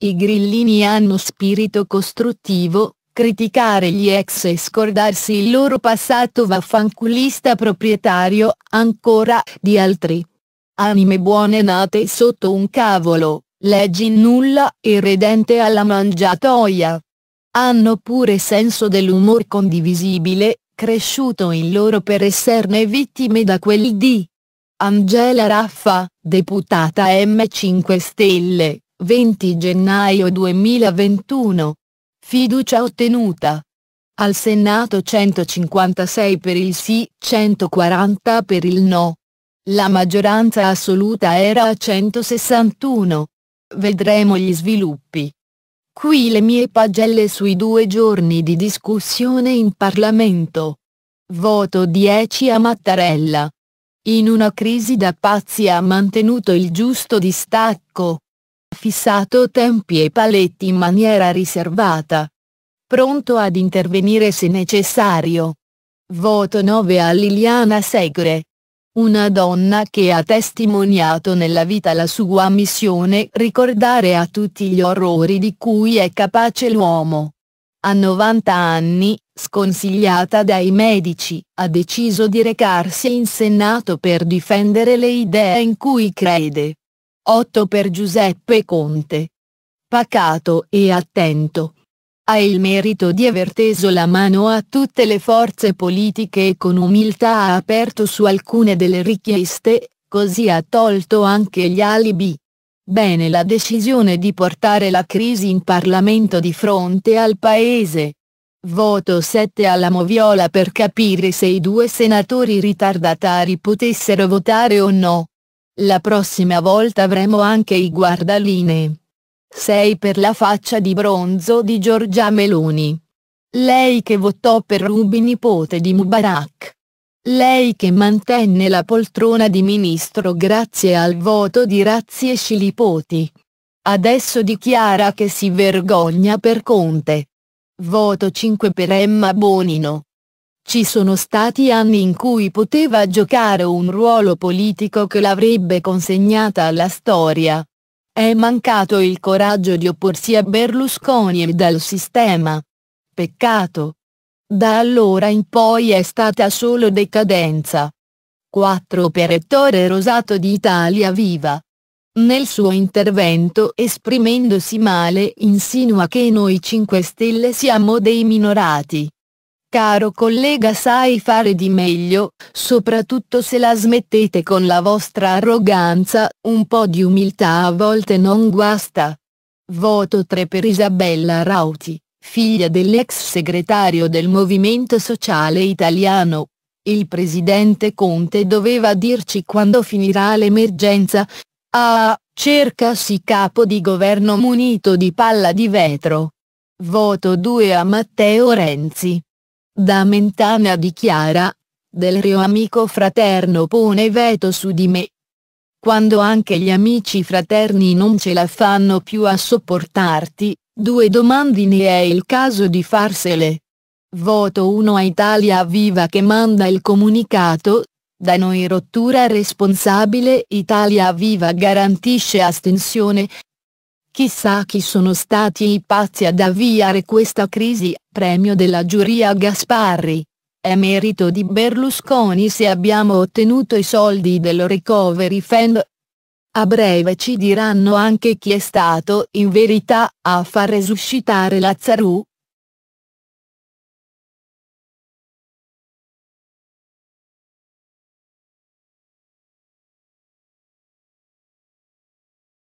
I grillini hanno spirito costruttivo, criticare gli ex e scordarsi il loro passato vaffanculista proprietario, ancora, di altri. Anime buone nate sotto un cavolo, leggi nulla, irredente alla mangiatoia. Hanno pure senso dell'umor condivisibile, cresciuto in loro per esserne vittime da quel di Angela Raffa, deputata M5 Stelle, 20 gennaio 2021. Fiducia ottenuta. Al Senato 156 per il sì, 140 per il no. La maggioranza assoluta era a 161. Vedremo gli sviluppi. Qui le mie pagelle sui due giorni di discussione in Parlamento. Voto 10 a Mattarella. In una crisi da pazzi ha mantenuto il giusto distacco, fissato tempi e paletti in maniera riservata. Pronto ad intervenire se necessario. Voto 9 a Liliana Segre. Una donna che ha testimoniato nella vita la sua missione ricordare a tutti gli orrori di cui è capace l'uomo. A 90 anni, sconsigliata dai medici, ha deciso di recarsi in Senato per difendere le idee in cui crede. 8 per Giuseppe Conte. Pacato e attento. Ha il merito di aver teso la mano a tutte le forze politiche e con umiltà ha aperto su alcune delle richieste, così ha tolto anche gli alibi. Bene la decisione di portare la crisi in Parlamento di fronte al Paese. Voto 7 alla Moviola per capire se i due senatori ritardatari potessero votare o no. La prossima volta avremo anche i guardalinee. 6 per la faccia di bronzo di Giorgia Meloni. Lei che votò per Rubi nipote di Mubarak. Lei che mantenne la poltrona di ministro grazie al voto di Razzi e Scilipoti. Adesso dichiara che si vergogna per Conte. Voto 5 per Emma Bonino. Ci sono stati anni in cui poteva giocare un ruolo politico che l'avrebbe consegnata alla storia. È mancato il coraggio di opporsi a Berlusconi e dal sistema. Peccato. Da allora in poi è stata solo decadenza. 4 per Ettore Rosato di Italia Viva. Nel suo intervento esprimendosi male insinua che noi 5 Stelle siamo dei minorati. Caro collega sai fare di meglio, soprattutto se la smettete con la vostra arroganza, un po' di umiltà a volte non guasta. Voto 3 per Isabella Rauti, figlia dell'ex segretario del Movimento Sociale Italiano. Il presidente Conte doveva dirci quando finirà l'emergenza. Ah, cercasi capo di governo munito di palla di vetro. Voto 2 a Matteo Renzi. Da Mentana dichiara, del Rio amico fraterno pone veto su di me. Quando anche gli amici fraterni non ce la fanno più a sopportarti, due domandine è il caso di farsele. Voto 1 a Italia Viva che manda il comunicato, da noi rottura responsabile Italia Viva garantisce astensione, Chissà chi sono stati i pazzi ad avviare questa crisi, premio della giuria Gasparri. È merito di Berlusconi se abbiamo ottenuto i soldi del recovery fund. A breve ci diranno anche chi è stato, in verità, a far resuscitare Lazzarù,